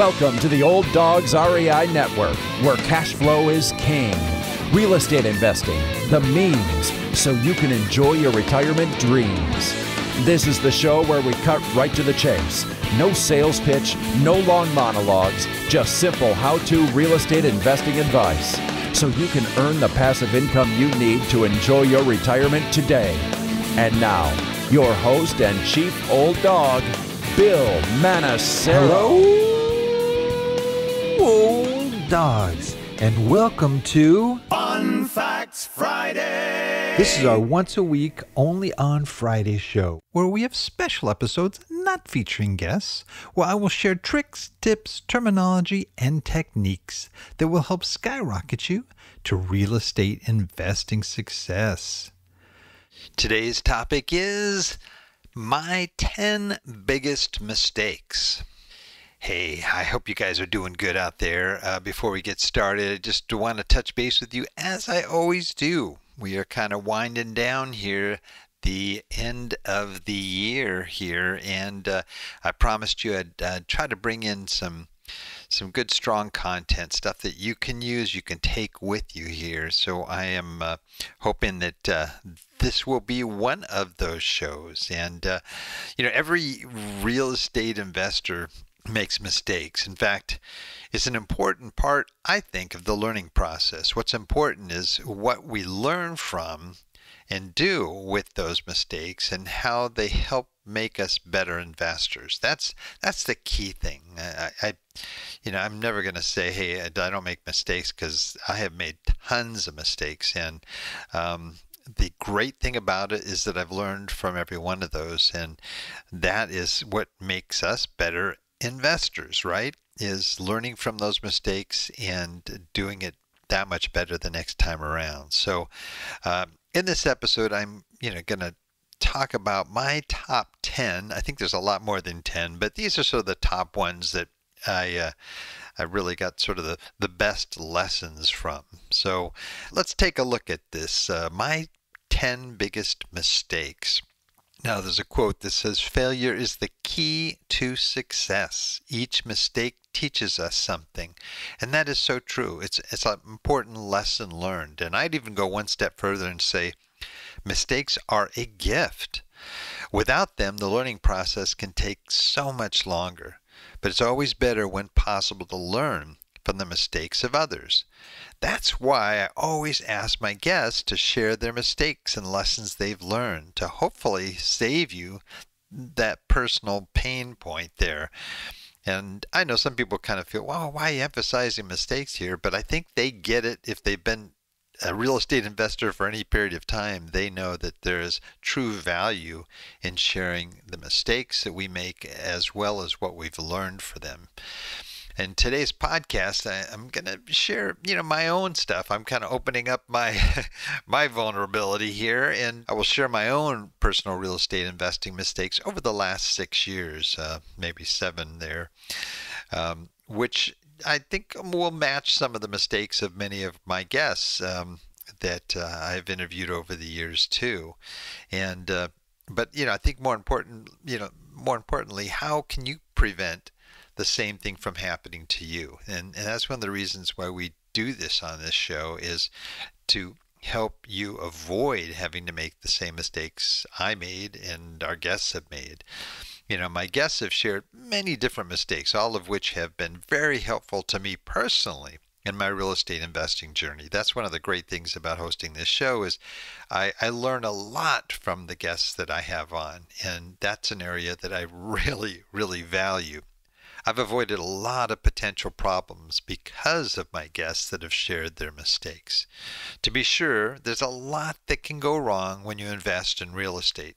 Welcome to the Old Dawg's REI Network, where cash flow is king. Real estate investing, the means, so you can enjoy your retirement dreams. This is the show where we cut right to the chase. No sales pitch, no long monologues, just simple how to real estate investing advice. So you can earn the passive income you need to enjoy your retirement today. And now, your host and chief old dog, Bill Manassero. old dogs, and welcome to Fun Facts Friday. this is our once a week, only on Friday show, where we have special episodes not featuring guests, where I will share tricks, tips, terminology, and techniques that will help skyrocket you to real estate investing success. Today's topic is my 10 biggest mistakes. Hey, I hope you guys are doing good out there. Uh, before we get started, I just want to touch base with you as I always do. We are kind of winding down here, the end of the year here, and uh, I promised you I'd uh, try to bring in some some good strong content stuff that you can use you can take with you here so i am uh, hoping that uh, this will be one of those shows and uh, you know every real estate investor makes mistakes in fact it's an important part i think of the learning process what's important is what we learn from and do with those mistakes and how they help make us better investors. That's that's the key thing. I, I you know, I'm never going to say, "Hey, I don't make mistakes," because I have made tons of mistakes, and um, the great thing about it is that I've learned from every one of those, and that is what makes us better investors. Right? Is learning from those mistakes and doing it that much better the next time around. So, um, in this episode, I'm you know going to talk about my top 10. I think there's a lot more than 10, but these are sort of the top ones that I uh, I really got sort of the, the best lessons from. So let's take a look at this. Uh, my 10 biggest mistakes. Now, there's a quote that says, Failure is the key to success. Each mistake teaches us something. And that is so true. It's, it's an important lesson learned. And I'd even go one step further and say, Mistakes are a gift. Without them, the learning process can take so much longer. But it's always better when possible to learn from the mistakes of others. That's why I always ask my guests to share their mistakes and lessons they've learned to hopefully save you that personal pain point there. And I know some people kind of feel, well, why are you emphasizing mistakes here? But I think they get it if they've been a real estate investor for any period of time, they know that there is true value in sharing the mistakes that we make as well as what we've learned for them. In today's podcast, I, am going to share, you know, my own stuff. I'm kind of opening up my my vulnerability here, and I will share my own personal real estate investing mistakes over the last six years, uh, maybe seven there, um, which I think will match some of the mistakes of many of my guests um, that uh, I've interviewed over the years too. And uh, but you know, I think more important, you know, more importantly, how can you prevent the same thing from happening to you? And and that's one of the reasons why we do this on this show is to help you avoid having to make the same mistakes I made and our guests have made. You know, my guests have shared many different mistakes, all of which have been very helpful to me personally in my real estate investing journey. That's one of the great things about hosting this show is I, I learn a lot from the guests that I have on, and that's an area that I really, really value. I've avoided a lot of potential problems because of my guests that have shared their mistakes. To be sure, there's a lot that can go wrong when you invest in real estate.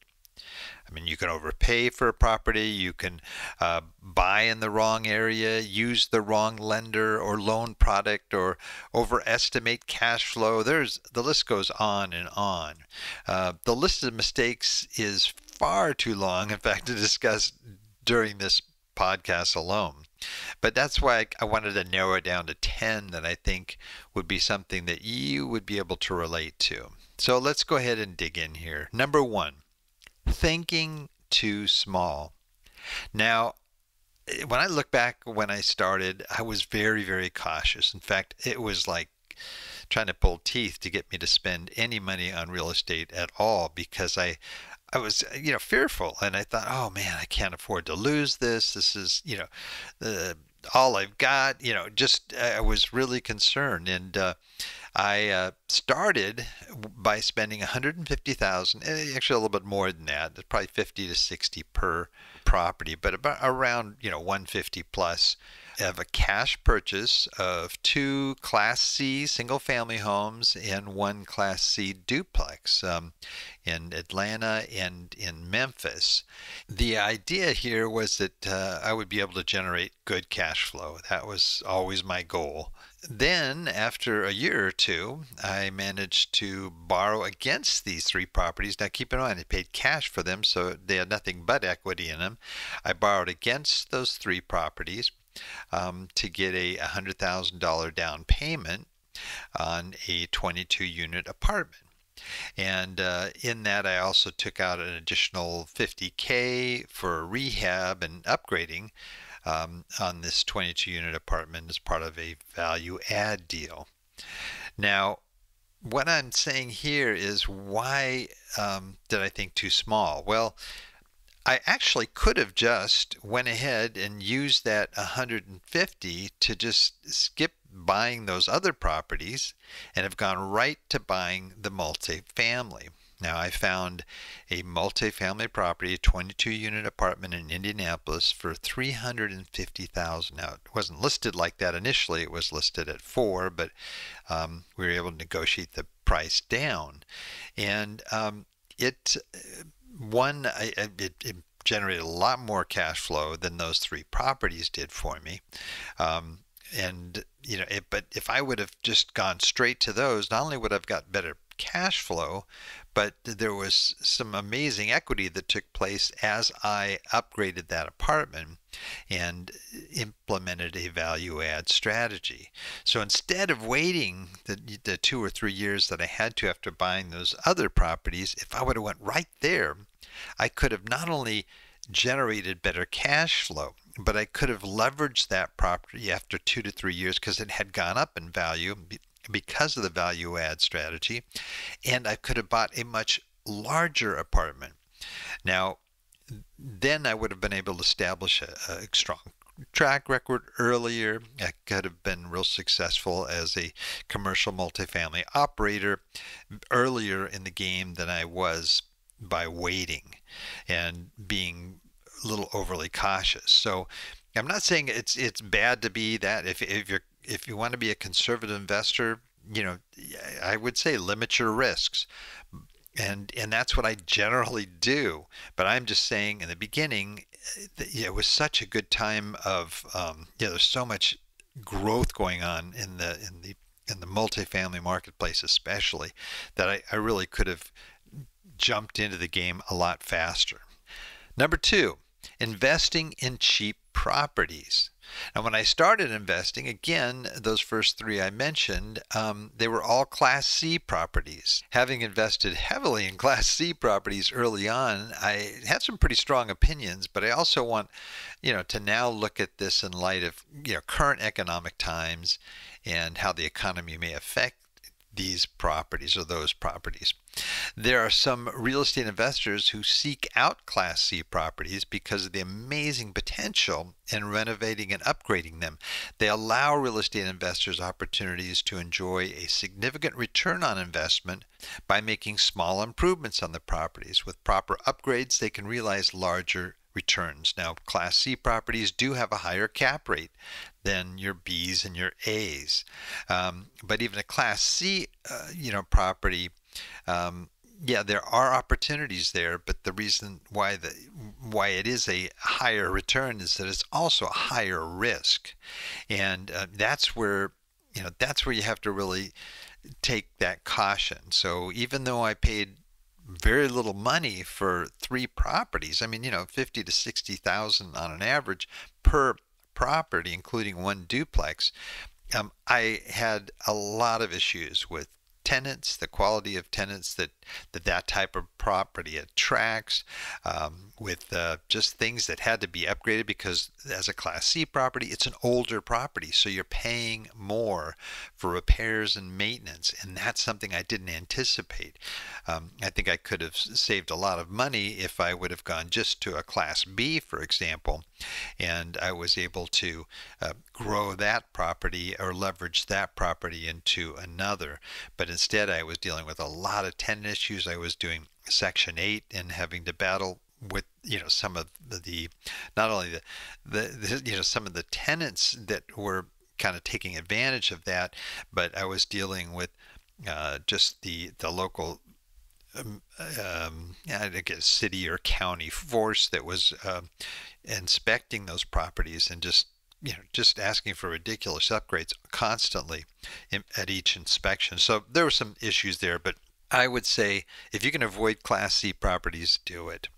I mean, you can overpay for a property, you can uh, buy in the wrong area, use the wrong lender or loan product, or overestimate cash flow. There's the list goes on and on. Uh, the list of mistakes is far too long, in fact, to discuss during this podcast alone. But that's why I wanted to narrow it down to 10 that I think would be something that you would be able to relate to. So let's go ahead and dig in here. Number one, thinking too small. Now, eh, when I look back when I started, I was very, very cautious. In fact, it was like trying to pull teeth to get me to spend any money on real estate at all because I I was you know fearful and I thought, oh man, I can't afford to lose this. This is you know the all I've got. You know, just I was really concerned and. Uh, I uh, started by spending 150,000, eh, actually a little bit more than that, probably 50 to 60 per property, but about around you know 150 plus of a cash purchase of two Class C single family homes and one Class C duplex um, in Atlanta and in Memphis. The idea here was that uh, I would be able to generate good cash flow. That was always my goal. Then, after a year or two, I managed to borrow against these three properties. Now, keep in mind, I paid cash for them, so they had nothing but equity in them. I borrowed against those three properties um, to get a $100,000 down payment on a 22 unit apartment. And uh, in that, I also took out an additional 50K for rehab and upgrading um, on this 22 unit apartment as part of a value add deal. Now, what I'm saying here is why um, did I think too small? Well, I actually could have just went ahead and used that 150 to just skip buying those other properties and have gone right to buying the multifamily. Now, I found a multifamily property, a 22 unit apartment in Indianapolis for 350000 Now, it wasn't listed like that initially, it was listed at four, but um, we were able to negotiate the price down. And um, it, one, it, it generated a lot more cash flow than those three properties did for me. Um, and you know, it, but if I would have just gone straight to those, not only would I've got better cash flow, but there was some amazing equity that took place as I upgraded that apartment and uh, implemented a value add strategy. So instead of waiting the, the two or three years that I had to after buying those other properties, if I would have went right there, I could have not only generated better cash flow, but I could have leveraged that property after two to three years because it had gone up in value because of the value add strategy, and I could have bought a much larger apartment. Now, then I would have been able to establish a, a strong track record earlier. I could have been real successful as a commercial multifamily operator earlier in the game than I was by waiting and being a little overly cautious. So I'm not saying it's it's bad to be that if if you're if you want to be a conservative investor, you know, I would say limit your risks. And and that's what I generally do. But I'm just saying in the beginning, it was such a good time of um, yeah, there's so much growth going on in the in the in the multifamily marketplace especially that I, I really could have jumped into the game a lot faster. Number two, investing in cheap properties. Now, when I started investing, again, those first three I mentioned, um, they were all Class C properties. Having invested heavily in Class C properties early on, I had some pretty strong opinions, but I also want, you know, to now look at this in light of, you know, current economic times and how the economy may affect these properties or those properties. There are some real estate investors who seek out Class C properties because of the amazing potential in renovating and upgrading them. They allow real estate investors opportunities to enjoy a significant return on investment by making small improvements on the properties. With proper upgrades, they can realize larger returns. Now, Class C properties do have a higher cap rate than your Bs and your As, um, but even a Class C, uh, you know, property. Um, yeah, there are opportunities there, but the reason why the why it is a higher return is that it's also a higher risk, and uh, that's where you know that's where you have to really take that caution. So even though I paid very little money for three properties. I mean, you know, 50 to 60,000 on an average per property, including one duplex. Um, I had a lot of issues with tenants, the quality of tenants that that, that type of property attracts, um, with uh, just things that had to be upgraded because as a Class C property, it's an older property, so you're paying more for repairs and maintenance, and that's something I didn't anticipate. Um, I think I could have saved a lot of money if I would have gone just to a Class B, for example, and I was able to uh, grow that property or leverage that property into another. But instead, I was dealing with a lot of tenant issues. I was doing Section 8 and having to battle with you know some of the not only the, the, the you know some of the tenants that were kind of taking advantage of that, but I was dealing with uh, just the the local um, um, I guess city or county force that was uh, inspecting those properties and just you know just asking for ridiculous upgrades constantly in, at each inspection. So there were some issues there, but I would say if you can avoid Class C properties, do it.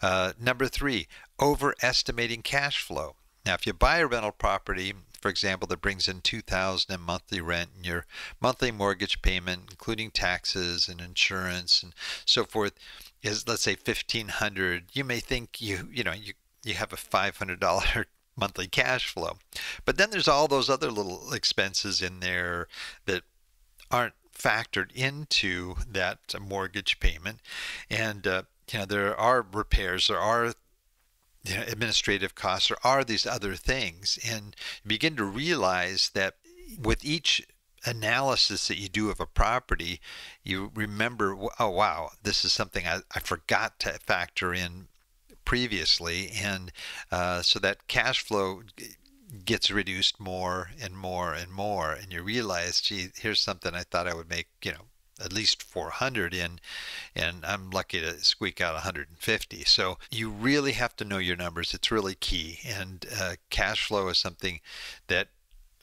Uh, number three, overestimating cash flow. Now, if you buy a rental property, for example, that brings in 2000 in monthly rent and your monthly mortgage payment, including taxes and insurance and so forth, is let's say 1500 you may think you you know you you have a $500 monthly cash flow. But then there's all those other little expenses in there that aren't factored into that mortgage payment. And, uh, you know, there are repairs, there are you know, administrative costs, there are these other things. And you begin to realize that with each analysis that you do of a property, you remember, oh, wow, this is something I, I forgot to factor in previously, and uh, so that cash flow gets reduced more and more and more, and you realize, gee, here's something I thought I would make, you know, at least 400 in, and I'm lucky to squeak out 150. So you really have to know your numbers. It's really key, and uh, cash flow is something that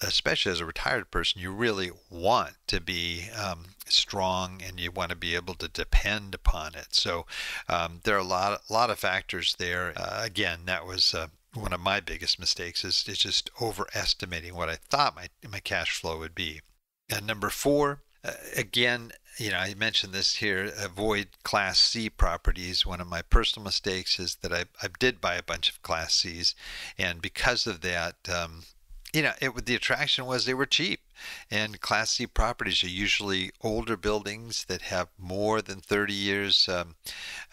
especially as a retired person, you really want to be um, strong and you want to be able to depend upon it. So um, there are a lot, a lot of factors there. Uh, again, that was uh, one of my biggest mistakes is, is just overestimating what I thought my, my cash flow would be. And number four, uh, again, you know, I mentioned this here, avoid Class C properties. One of my personal mistakes is that I, I did buy a bunch of Class Cs, and because of that, um, you know, it the attraction was they were cheap. And Class C properties are usually older buildings that have more than 30 years um,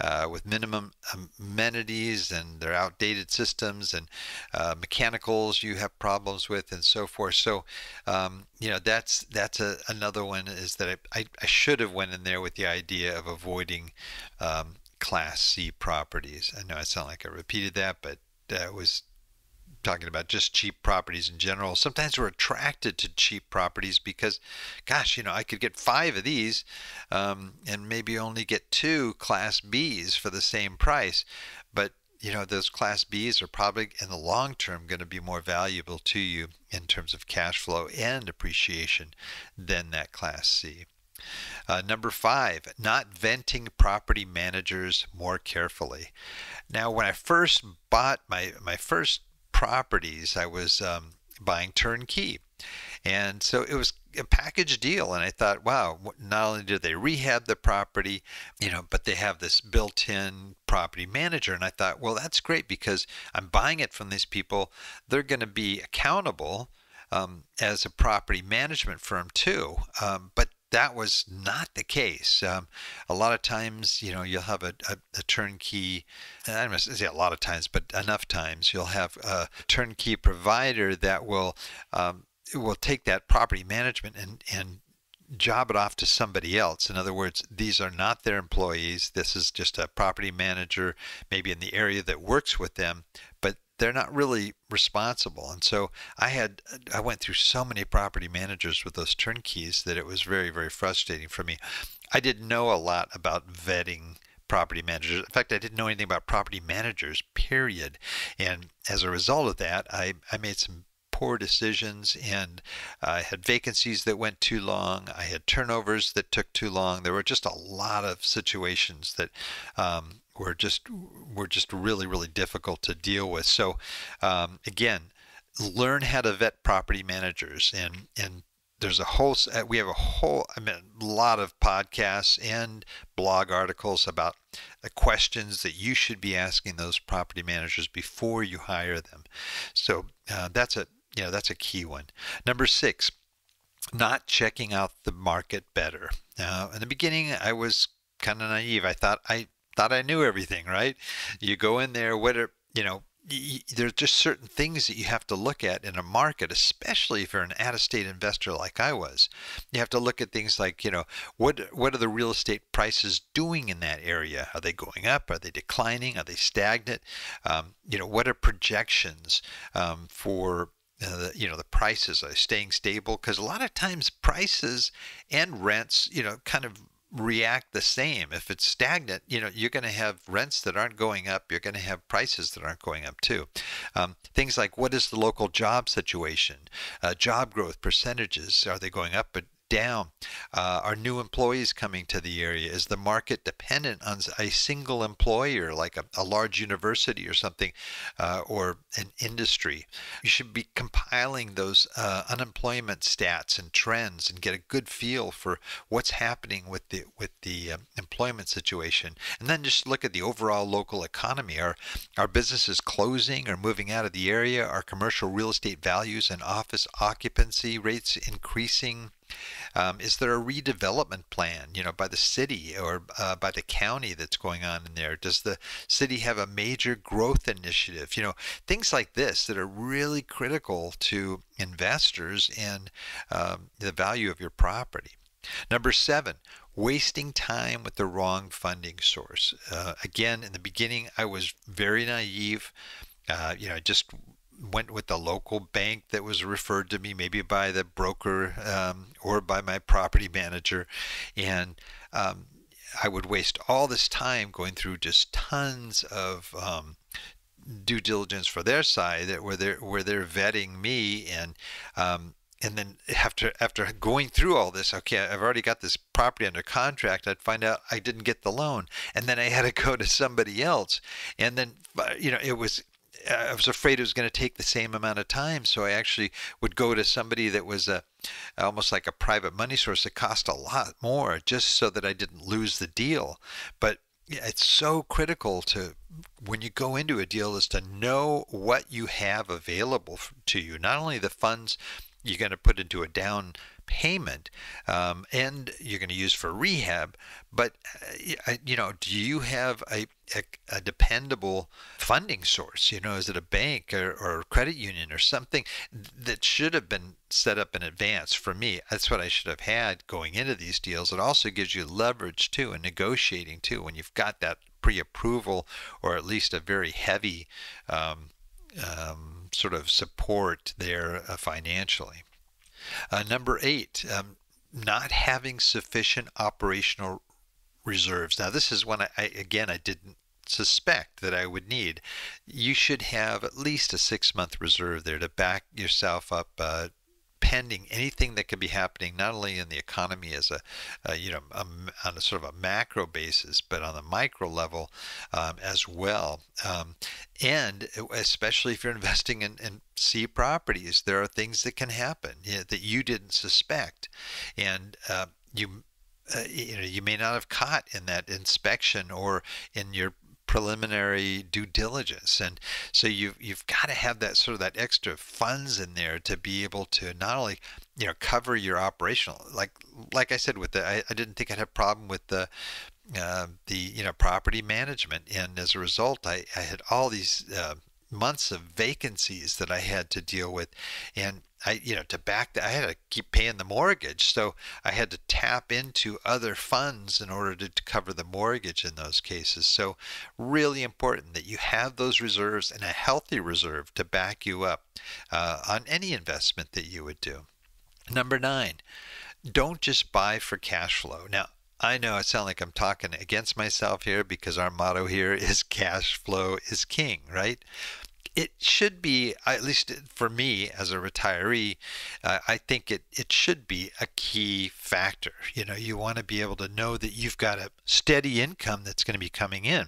uh, with minimum amenities and they're outdated systems and uh, mechanicals you have problems with and so forth. So, um, you know, that's that's a, another one is that I, I, I, should have went in there with the idea of avoiding um, Class C properties. I know I sound like I repeated that, but that was talking about just cheap properties in general. Sometimes we're attracted to cheap properties because, gosh, you know, I could get five of these um, and maybe only get two Class Bs for the same price. But, you know, those Class Bs are probably in the long term going to be more valuable to you in terms of cash flow and appreciation than that Class C. Uh, number five, not venting property managers more carefully. Now, when I first bought my, my first properties I was um, buying turnkey. And so it was a package deal. And I thought, wow, not only did they rehab the property, you know, but they have this built in property manager. And I thought, well, that's great because I'm buying it from these people. They're going to be accountable um, as a property management firm too. Um, but that was not the case. Um, a lot of times, you know, you'll have a, a, a turnkey, I don't to say a lot of times, but enough times, you'll have a turnkey provider that will um, will take that property management and, and job it off to somebody else. In other words, these are not their employees. This is just a property manager, maybe in the area that works with them, but they're not really responsible. And so I had I went through so many property managers with those turnkeys that it was very very frustrating for me. I didn't know a lot about vetting property managers. In fact, I didn't know anything about property managers, period. And as a result of that, I, I made some poor decisions and I had vacancies that went too long. I had turnovers that took too long. There were just a lot of situations that um, were just were just really really difficult to deal with. So um, again, learn how to vet property managers and and there's a whole uh, we have a whole I mean a lot of podcasts and blog articles about the questions that you should be asking those property managers before you hire them. So uh, that's a you know that's a key one. Number six, not checking out the market better. Now, in the beginning, I was kind of naive. I thought I thought I knew everything. Right? You go in there, what are you know there's just certain things that you have to look at in a market, especially if you're an out-of-state investor like I was. You have to look at things like, you know, what what are the real estate prices doing in that area? Are they going up? Are they declining? Are they stagnant? Um, you know, what are projections um, for uh, you know the prices are staying stable because a lot of times prices and rents you know kind of react the same. If it's stagnant, you know, you're going to have rents that aren't going up. You're going to have prices that aren't going up too. Um, things like what is the local job situation, uh, job growth percentages, are they going up down? Uh, are new employees coming to the area? Is the market dependent on a single employer, like a, a large university or something, uh, or an industry? You should be compiling those uh, unemployment stats and trends and get a good feel for what's happening with the with the um, employment situation, and then just look at the overall local economy. Are are businesses closing or moving out of the area? Are commercial real estate values and office occupancy rates increasing? Um, is there a redevelopment plan, you know, by the city or uh, by the county that's going on in there? Does the city have a major growth initiative? You know, things like this that are really critical to investors and um, the value of your property. Number seven, wasting time with the wrong funding source. Uh, again, in the beginning, I was very naive. Uh, you know, just went with the local bank that was referred to me, maybe by the broker um, or by my property manager, and um, I would waste all this time going through just tons of um, due diligence for their side, that where they're where they're vetting me and um, and then after after going through all this, okay, I've already got this property under contract. I'd find out I didn't get the loan, and then I had to go to somebody else, and then uh, you know it was I was afraid it was going to take the same amount of time, so I actually would go to somebody that was a almost like a private money source that cost a lot more, just so that I didn't lose the deal. But it's so critical to when you go into a deal is to know what you have available to you, not only the funds you're going to put into a down payment um, and you're going to use for rehab but uh, you know do you have a, a, a, dependable funding source? You know is it a bank or, or a credit union or something that should have been set up in advance? For me that's what i should have had going into these deals. It also gives you leverage too and negotiating too when you've got that pre-approval or at least a very heavy um, um, sort of support there uh, financially uh, number eight, um, not having sufficient operational reserves. Now, this is one I, I, again I didn't suspect that I would need. You should have at least a six month reserve there to back yourself up uh, pending anything that could be happening not only in the economy as a, a you know a, on a sort of a macro basis but on the micro level um, as well. Um, and especially if you're investing in, in properties there are things that can happen you know, that you didn't suspect. And uh, you uh, you know you may not have caught in that inspection or in your preliminary due diligence and so you've you've got to have that sort of that extra funds in there to be able to not only you know cover your operational like like I said with the I, I didn't think I'd have a problem with the uh, the you know property management and as a result I, I had all these uh, months of vacancies that I had to deal with and I, you know, to back that, I had to keep paying the mortgage. So I had to tap into other funds in order to, to, cover the mortgage in those cases. So, really important that you have those reserves and a healthy reserve to back you up uh, on any investment that you would do. Number nine, don't just buy for cash flow. Now, I know I sound like I'm talking against myself here because our motto here is cash flow is king, right? It should be, at least for me as a retiree, uh, I think it, it should be a key factor. You know, you want to be able to know that you've got a steady income that's going to be coming in.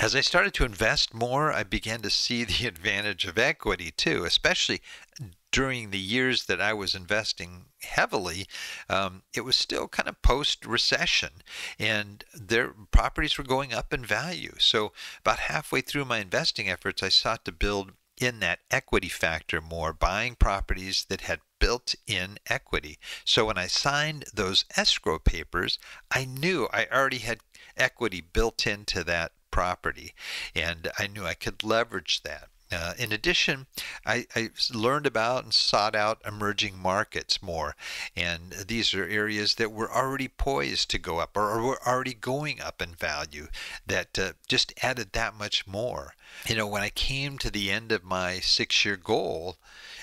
As I started to invest more, I began to see the advantage of equity too, especially during the years that I was investing heavily, um, it was still kind of post recession and their properties were going up in value. So, about halfway through my investing efforts, I sought to build in that equity factor more, buying properties that had built in equity. So, when I signed those escrow papers, I knew I already had equity built into that property and I knew I could leverage that. Uh, in addition, I, I, learned about and sought out emerging markets more. And these are areas that were already poised to go up or, were already going up in value that uh, just added that much more. You know, when I came to the end of my six year goal,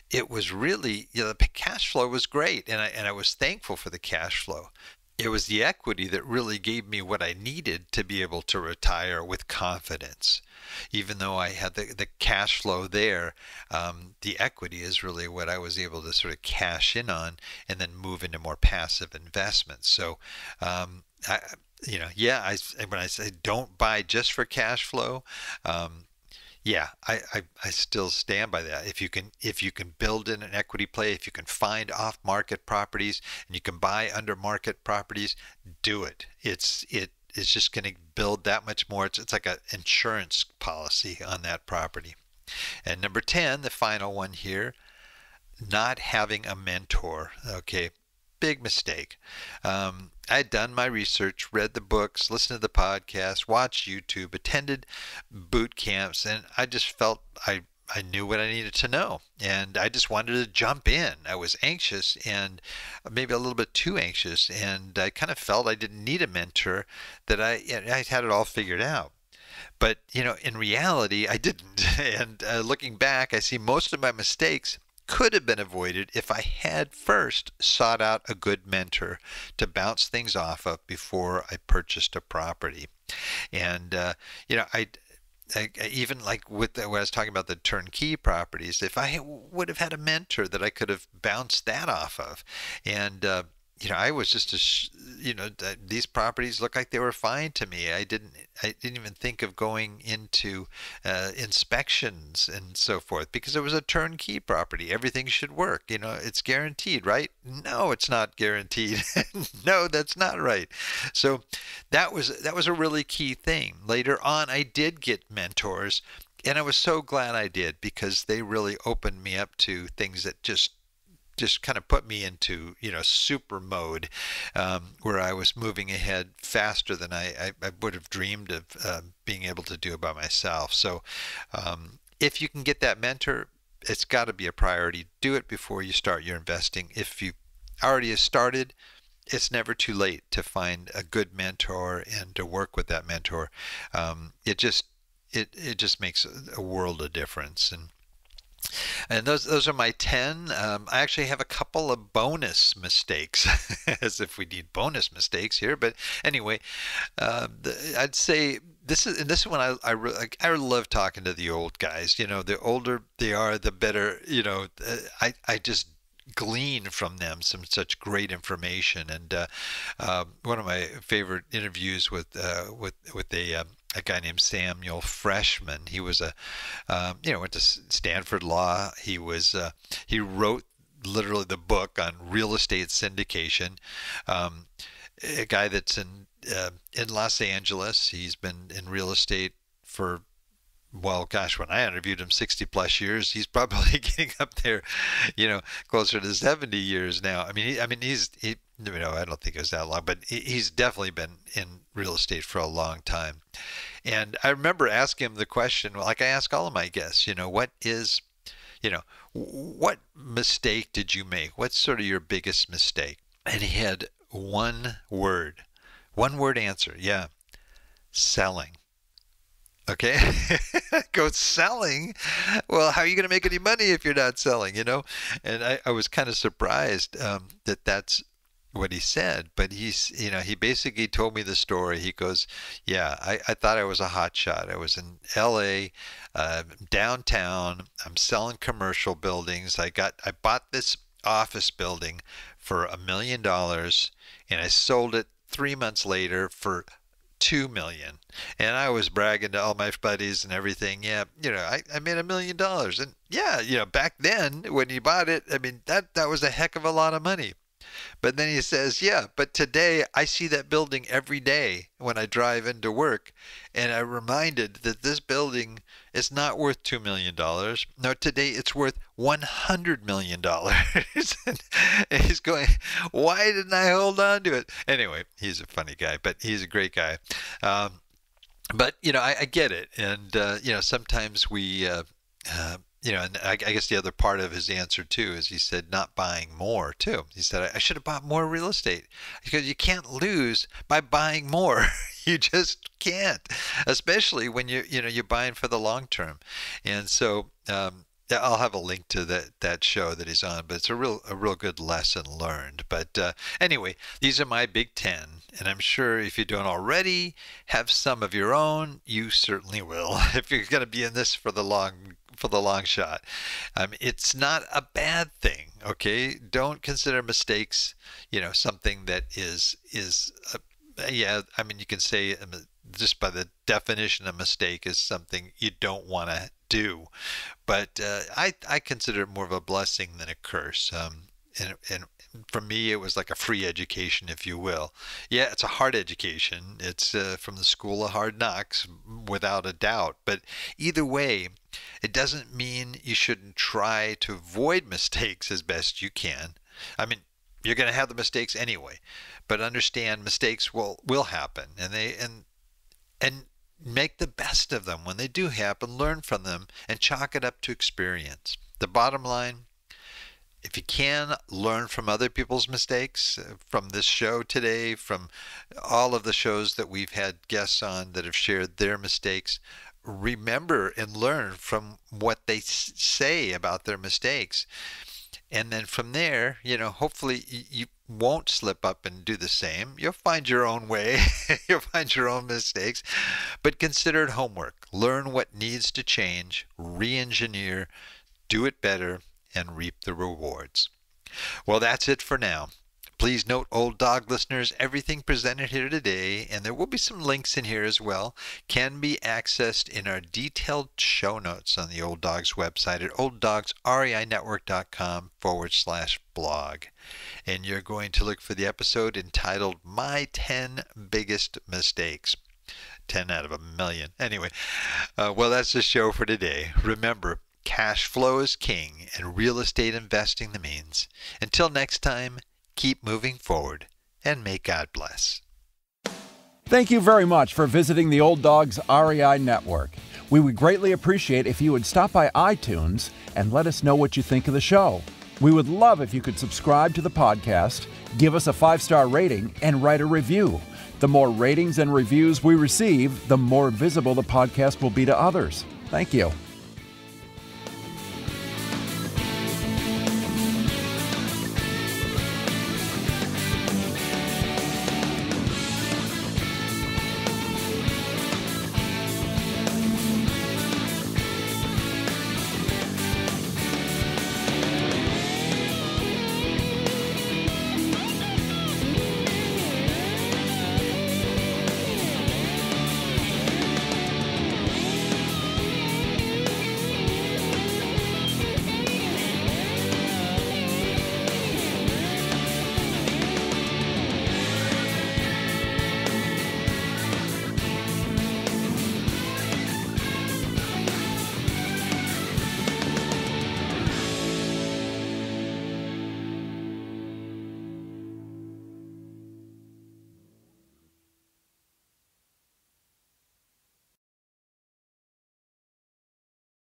it was really, you know, the cash flow was great. And I, and I was thankful for the cash flow it was the equity that really gave me what I needed to be able to retire with confidence. Even though I had the, the cash flow there, um, the equity is really what I was able to sort of cash in on and then move into more passive investments. So, um, I, you know, yeah, I, when I say don't buy just for cash flow, um, yeah, I, I, I, still stand by that. If you can if you can build in an equity play, if you can find off market properties and you can buy under market properties, do it. It's it is just going to build that much more. It's, it's like an insurance policy on that property. And number 10, the final one here, not having a mentor. Okay, big mistake. Um, I had done my research, read the books, listened to the podcast, watched YouTube, attended boot camps, and I just felt I I knew what I needed to know, and I just wanted to jump in. I was anxious and maybe a little bit too anxious, and I kind of felt I didn't need a mentor. That I I had it all figured out. But you know, in reality, I didn't. And uh, looking back, I see most of my mistakes could have been avoided if I had first sought out a good mentor to bounce things off of before I purchased a property. And, uh, you know, I, I, even like with the, when I was talking about the turnkey properties, if I would have had a mentor that I could have bounced that off of, and uh, you know, I was just a, you know, these properties look like they were fine to me. I didn't, I didn't even think of going into uh, inspections and so forth because it was a turnkey property. Everything should work. You know, it's guaranteed, right? No, it's not guaranteed. no, that's not right. So that was that was a really key thing. Later on, I did get mentors, and I was so glad I did because they really opened me up to things that just just kind of put me into you know super mode um, where I was moving ahead faster than I, I, I would have dreamed of uh, being able to do by myself. So um, if you can get that mentor, it's got to be a priority. Do it before you start your investing. If you already have started, it's never too late to find a good mentor and to work with that mentor. Um, it just it it just makes a world of difference and and those those are my 10. Um, I actually have a couple of bonus mistakes, as if we need bonus mistakes here. But anyway, uh, the, I'd say this is and this is when I I, I love talking to the old guys. You know, the older they are, the better. You know, uh, I I just glean from them some such great information. And uh, uh, one of my favorite interviews with uh, with with a um, a guy named Samuel Freshman. He was a, um, you know, went to Stanford Law. He was, uh, he wrote literally the book on real estate syndication. Um, a guy that's in uh, in Los Angeles. He's been in real estate for well, gosh, when I interviewed him 60 plus years, he's probably getting up there, you know, closer to 70 years now. I mean, he, I mean, he's, he, you know, I don't think it was that long, but he's definitely been in real estate for a long time. And I remember asking him the question, like I ask all of my guests, you know, what is, you know, what mistake did you make? What's sort of your biggest mistake? And he had one word, one word answer. Yeah, selling. Okay, go selling. Well, how are you going to make any money if you're not selling? You know, and I, I was kind of surprised um, that that's what he said, but he's, you know, he basically told me the story. He goes, Yeah, I, I thought I was a hot shot. I was in LA, uh, downtown. I'm selling commercial buildings. I got, I bought this office building for a million dollars and I sold it three months later for two million. And I was bragging to all my buddies and everything. Yeah, you know, I, I made a million dollars. And yeah, you know, back then when you bought it, I mean, that, that was a heck of a lot of money. But then he says, Yeah, but today I see that building every day when I drive into work. And I'm reminded that this building is not worth $2 million. No, today it's worth $100 million. he's going, Why didn't I hold on to it? Anyway, he's a funny guy, but he's a great guy. Um, but, you know, I, I get it. And, uh, you know, sometimes we, uh, uh, you know, and I, I, guess the other part of his answer too is he said not buying more too. He said I, should have bought more real estate because you can't lose by buying more. you just can't, especially when you you know you're buying for the long term. And so um, I'll have a link to that that show that he's on, but it's a real a real good lesson learned. But uh, anyway, these are my Big Ten, and I'm sure if you don't already have some of your own, you certainly will if you're going to be in this for the long for the long shot. Um, it's not a bad thing. Okay, don't consider mistakes, you know, something that is is a, yeah. I mean, you can say um, just by the definition, a mistake is something you don't want to do. But uh, I I consider it more of a blessing than a curse. Um, and, and for me, it was like a free education, if you will. Yeah, it's a hard education. It's uh, from the school of hard knocks, without a doubt. But either way, it doesn't mean you shouldn't try to avoid mistakes as best you can. I mean, you're going to have the mistakes anyway, but understand mistakes will will happen, and they and and make the best of them when they do happen. Learn from them and chalk it up to experience. The bottom line if you can learn from other people's mistakes uh, from this show today from all of the shows that we've had guests on that have shared their mistakes remember and learn from what they say about their mistakes and then from there you know hopefully you won't slip up and do the same you'll find your own way you'll find your own mistakes but consider it homework learn what needs to change re-engineer do it better and reap the rewards. Well, that's it for now. Please note, Old Dawg listeners, everything presented here today, and there will be some links in here as well, can be accessed in our detailed show notes on the Old Dawg's website at olddawgsreinetwork.com forward slash blog. And you're going to look for the episode entitled My 10 Biggest Mistakes. 10 out of a million. Anyway, uh, well, that's the show for today. Remember, Cash flow is king and real estate investing the means. Until next time, keep moving forward and may God bless. Thank you very much for visiting the Old Dawg's REI Network. We would greatly appreciate if you would stop by iTunes and let us know what you think of the show. We would love if you could subscribe to the podcast, give us a five star rating, and write a review. The more ratings and reviews we receive, the more visible the podcast will be to others. Thank you.